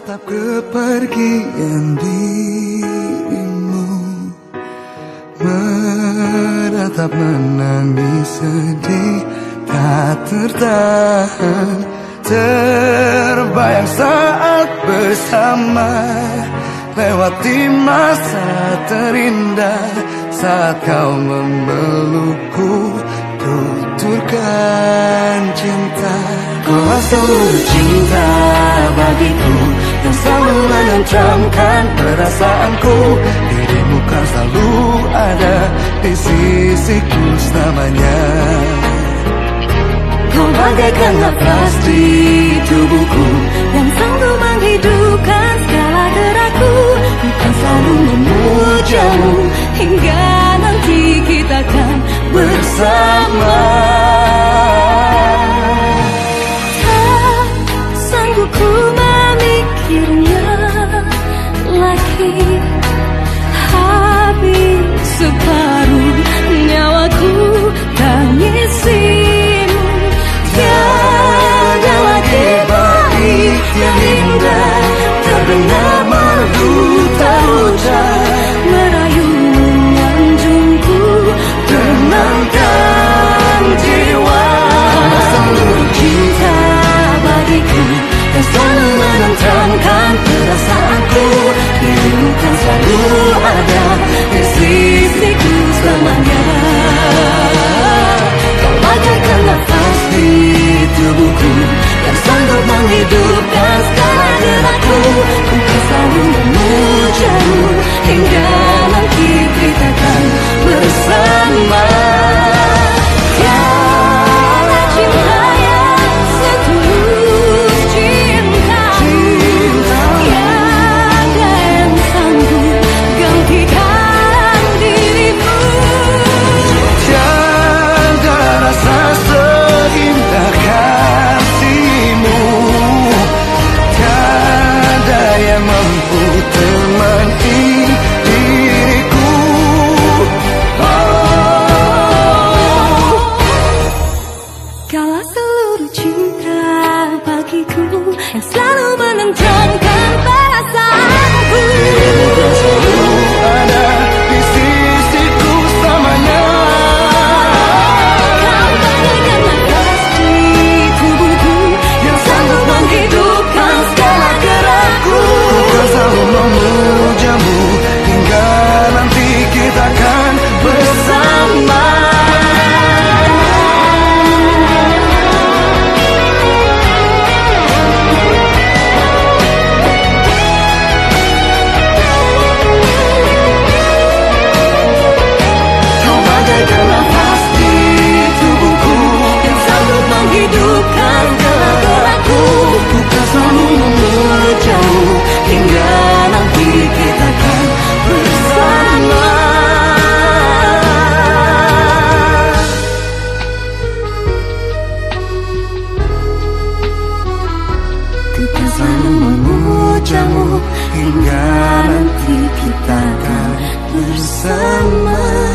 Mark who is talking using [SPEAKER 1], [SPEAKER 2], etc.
[SPEAKER 1] Menatap kepergian dirimu. Menatap menangis sedih Tak tertahan. Terbayang saat bersama Lewati masa terindah. Saat kau memelukku Tuturkan cinta Kau seluruh cinta bagiku Yang selalu menentramkan perasaanku. Dirimu kan selalu ada di sisiku selamanya.
[SPEAKER 2] Kau bagaikan nafas di tubuhku Yang selalu menghidupkan segala gerakku Tak sanggup ku memikirnya lagi. Habis separuh menentangkan perasaanku Dirimu kan selalu ada di sisiku selamanya. Kau bagaikan nafas di tubuhku Yang sanggup menghidupkan kakiku yang selalu menentang. wajahmu hingga nanti kita akan bersama.